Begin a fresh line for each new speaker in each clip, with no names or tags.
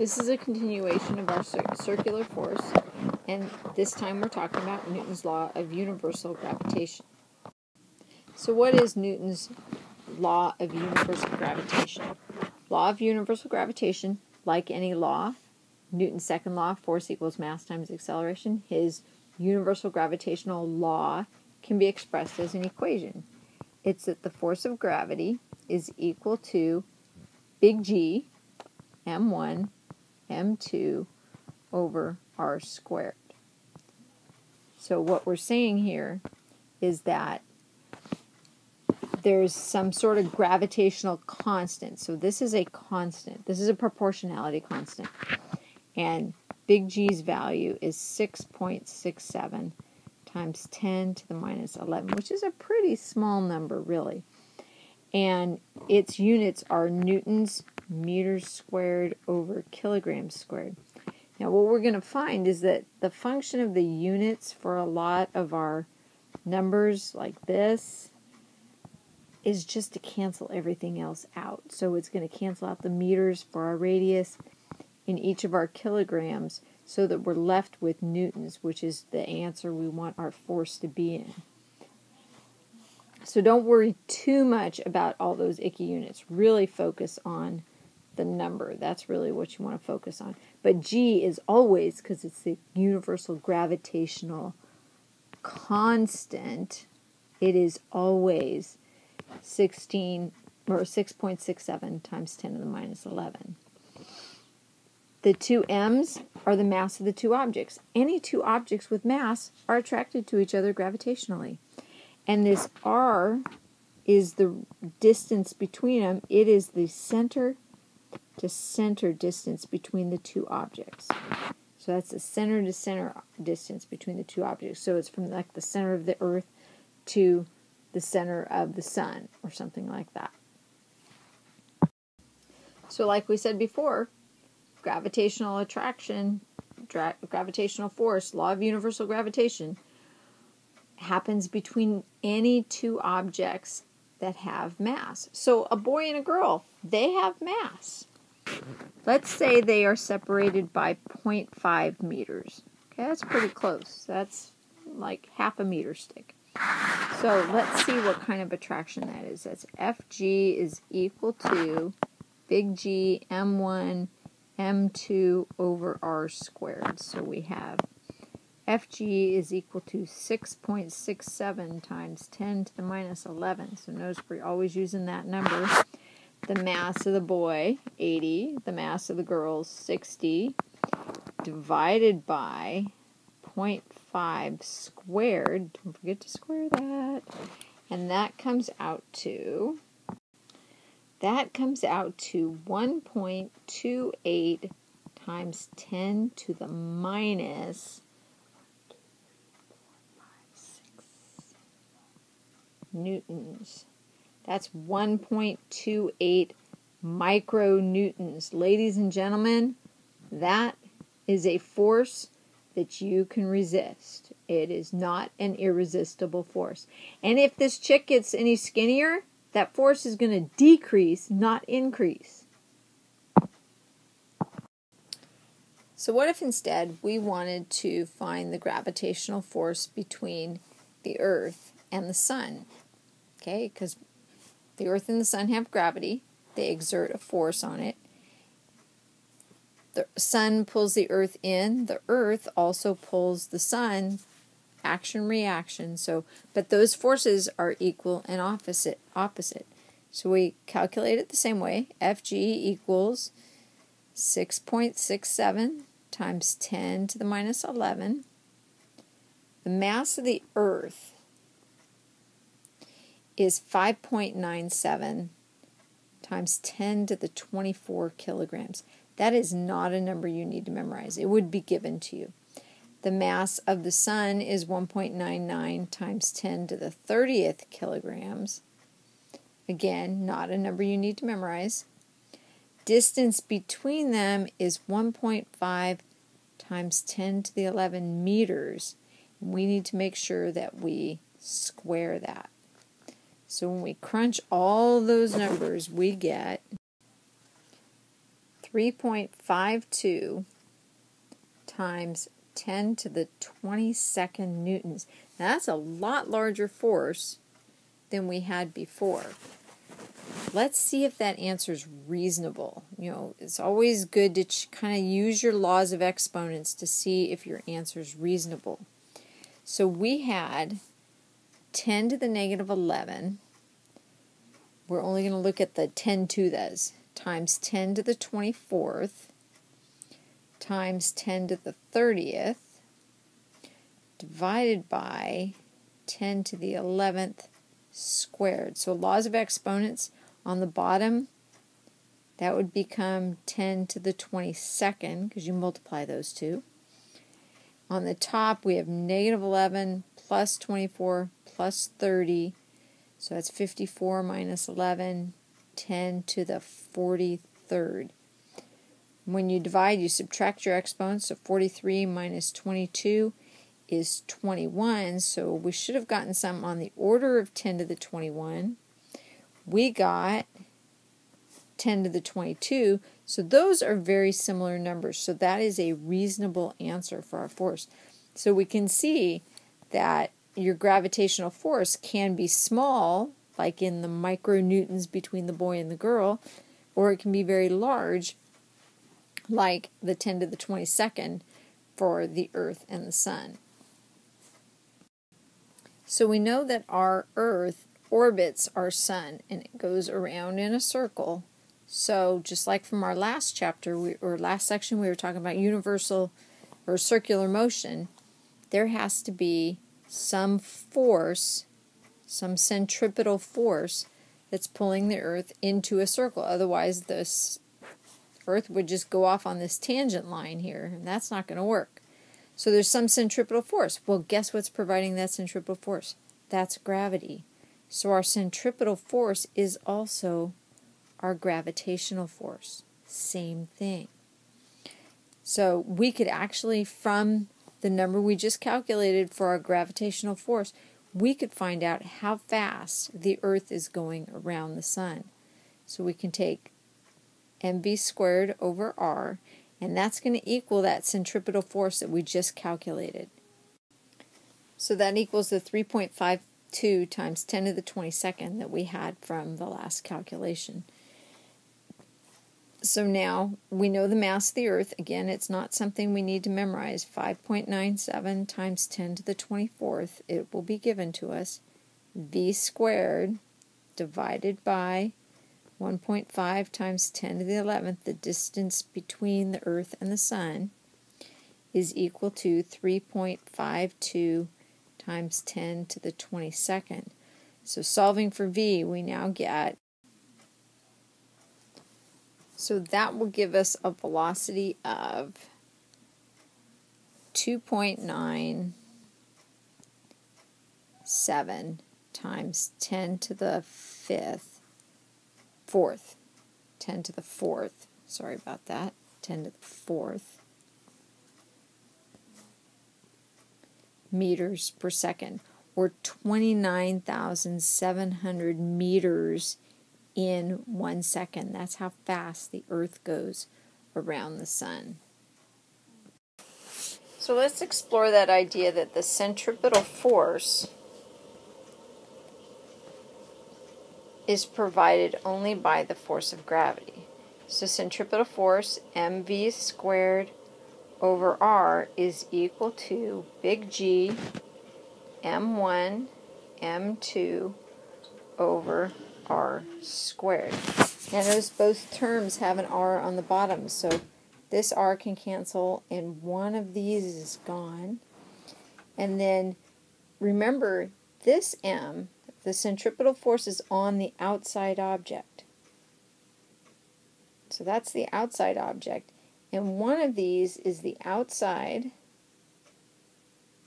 This is a continuation of our cir- circular force, and this time we're talking about Newton's law of universal gravitation. So, what is Newton's law of universal gravitation? Law of universal gravitation, like any law, Newton's second law, force equals mass times acceleration, his universal gravitational law can be expressed as an equation. It's that the force of gravity is equal to big G, m1, m2 over r squared. So what we're saying here is that there's some sort of gravitational constant. So this is a constant. This is a proportionality constant. And big G's value is 6.67 times 10 to the minus 11, which is a pretty small number, really. And its units are newtons meters squared over kilograms squared. Now, what we're going to find is that the function of the units for a lot of our numbers like this is just to cancel everything else out. So it's going to cancel out the meters for our radius in each of our kilograms so that we're left with newtons, which is the answer we want our force to be in. So don't worry too much about all those icky units. Really focus on the number. That's really what you want to focus on. But G is always, because it's the universal gravitational constant, it is always 16 or 6.67 times 10 to the minus 11. The two m's are the mass of the two objects. Any two objects with mass are attracted to each other gravitationally. And this r is the distance between them. It is the center to center distance between the two objects. So that's the center to center distance between the two objects. So it's from like the center of the earth to the center of the sun or something like that. So like we said before, gravitational attraction, dra- gravitational force, law of universal gravitation happens between any two objects that have mass. So a boy and a girl, they have mass. Let's say they are separated by 0.5 meters. Okay, that's pretty close. That's like half a meter stick. So let's see what kind of attraction that is. That's Fg is equal to big G m1 m2 over r squared. So we have Fg is equal to 6.67 times 10 to the minus 11. So notice we're always using that number. The mass of the boy, 80. The mass of the girl, 60. Divided by 0.5 squared. Don't forget to square that. And that comes out to that comes out to 1.28 times 10 to the minus newtons. That's 1.28 micronewtons. Ladies and gentlemen, that is a force that you can resist. It is not an irresistible force. And if this chick gets any skinnier, that force is going to decrease, not increase. So, what if instead we wanted to find the gravitational force between the Earth and the Sun? Okay, because the Earth and the Sun have gravity, they exert a force on it. The Sun pulls the Earth in, the Earth also pulls the Sun. Action reaction. So but those forces are equal and opposite opposite. So we calculate it the same way. Fg equals 6.67 times 10 to the minus 11 the mass of the earth is 5.97 times 10 to the 24 kilograms that is not a number you need to memorize it would be given to you the mass of the sun is 1.99 times 10 to the 30th kilograms. Again, not a number you need to memorize. Distance between them is 1.5 times 10 to the 11 meters. We need to make sure that we square that. So when we crunch all those numbers, we get 3.52 times 10 to the 22nd newtons. Now that's a lot larger force than we had before. Let's see if that answer is reasonable. You know, it's always good to kind of use your laws of exponents to see if your answer is reasonable. So we had 10 to the negative 11. We're only going to look at the 10 to those times 10 to the 24th times 10 to the 30th divided by 10 to the 11th squared. So laws of exponents on the bottom, that would become 10 to the 22nd because you multiply those two. On the top, we have negative 11 plus 24 plus 30. So that's 54 minus 11, 10 to the 43rd. When you divide, you subtract your exponents. So 43 minus 22 is 21. So we should have gotten some on the order of 10 to the 21. We got 10 to the 22. So those are very similar numbers. So that is a reasonable answer for our force. So we can see that your gravitational force can be small, like in the micronewtons between the boy and the girl, or it can be very large, like the 10 to the 22nd for the Earth and the Sun. So we know that our Earth orbits our Sun and it goes around in a circle. So just like from our last chapter we, or last section, we were talking about universal or circular motion, there has to be some force, some centripetal force that's pulling the Earth into a circle. Otherwise, this Earth would just go off on this tangent line here, and that's not going to work. So there's some centripetal force. Well, guess what's providing that centripetal force? That's gravity. So our centripetal force is also our gravitational force. Same thing. So we could actually, from the number we just calculated for our gravitational force, we could find out how fast the Earth is going around the Sun. So we can take mv squared over r, and that's going to equal that centripetal force that we just calculated. So that equals the 3.52 times 10 to the 22nd that we had from the last calculation. So now we know the mass of the Earth. Again, it's not something we need to memorize. 5.97 times 10 to the 24th, it will be given to us. V squared divided by 1.5 times 10 to the 11th, the distance between the Earth and the Sun, is equal to 3.52 times 10 to the 22nd. So solving for V, we now get, so that will give us a velocity of 2.97 times 10 to the 5th fourth. 10 to the fourth. Sorry about that. 10 to the fourth meters per second, or 29,700 meters in one second. That's how fast the Earth goes around the Sun. So let's explore that idea that the centripetal force is provided only by the force of gravity. So centripetal force mv squared over r is equal to big G m1 m2 over r squared. Now notice both terms have an r on the bottom, so this r can cancel and one of these is gone. And then remember this m the centripetal force is on the outside object. So that's the outside object. And one of these is the outside,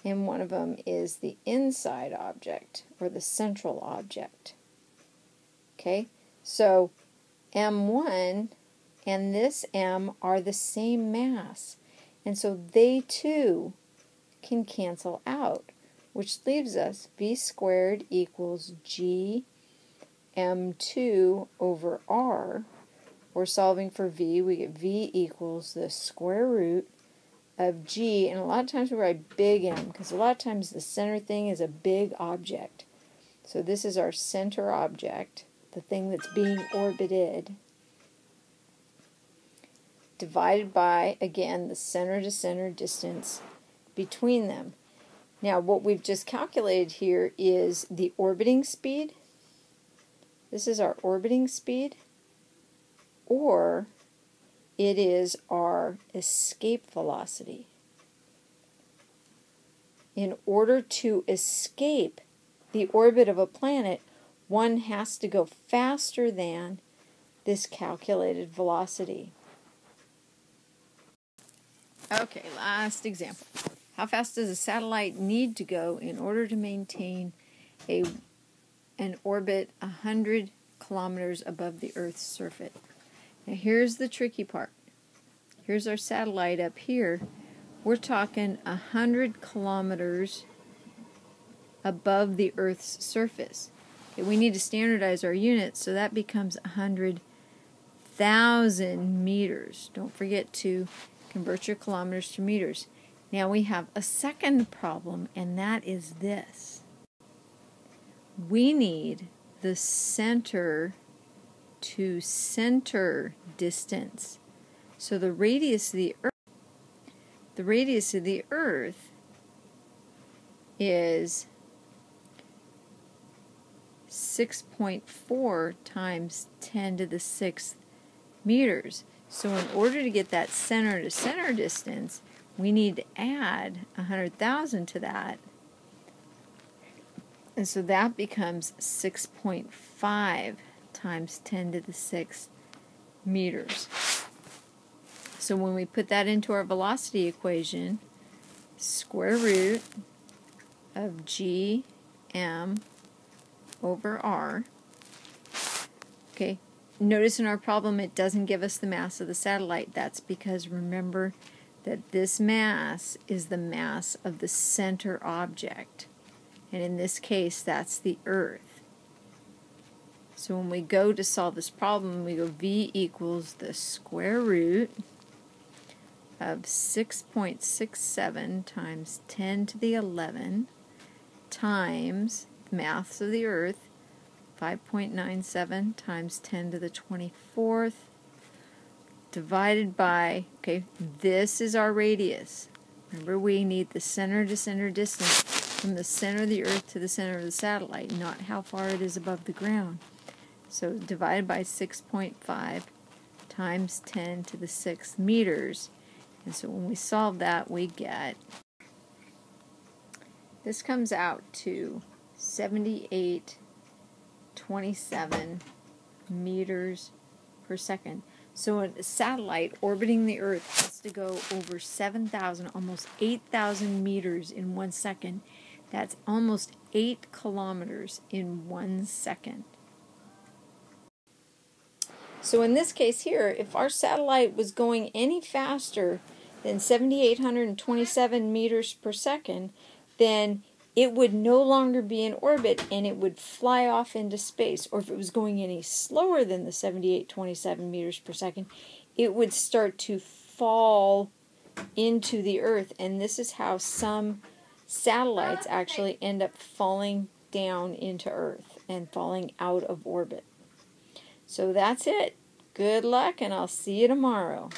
and one of them is the inside object, or the central object. Okay, so M1 and this M are the same mass, and so they too can cancel out which leaves us v squared equals g m2 over r, we're solving for v. We get v equals the square root of g, and a lot of times we write big M, because a lot of times the center thing is a big object. So this is our center object, the thing that's being orbited, divided by, again, the center to center distance between them. Now, what we've just calculated here is the orbiting speed. This is our orbiting speed, or it is our escape velocity. In order to escape the orbit of a planet, one has to go faster than this calculated velocity. Okay, last example. How fast does a satellite need to go in order to maintain a an orbit 100 kilometers above the Earth's surface? Now here's the tricky part. Here's our satellite up here. We're talking 100 kilometers above the Earth's surface. We need to standardize our units, so that becomes 100,000 meters. Don't forget to convert your kilometers to meters. Now we have a second problem, and that is this. We need the center to center distance. So the radius of the Earth, the radius of the Earth is 6.4 times 10 to the 6th meters. So in order to get that center to center distance, we need to add 100,000 to that. And so that becomes 6.5 times 10 to the 6th meters. So when we put that into our velocity equation, square root of g m over r. Okay, notice in our problem it doesn't give us the mass of the satellite. That's because remember that this mass is the mass of the center object. And in this case, that's the Earth. So when we go to solve this problem, we go v equals the square root of 6.67 times 10 to the 11 times mass of the Earth, 5.97 times 10 to the 24th, divided by, okay, this is our radius. Remember, we need the center to center distance from the center of the Earth to the center of the satellite, not how far it is above the ground. So divided by 6.5 times 10 to the 6th meters. And so when we solve that, we get, this comes out to 78.27 meters per second. So a satellite orbiting the Earth has to go over 7,000, almost 8,000 meters in one second. That's almost 8 kilometers in one second. So in this case here, if our satellite was going any faster than 7,827 meters per second, then it would no longer be in orbit and it would fly off into space. Or if it was going any slower than the 7827 meters per second, it would start to fall into the Earth. And this is how some satellites actually end up falling down into Earth and falling out of orbit. So that's it. Good luck, and I'll see you tomorrow.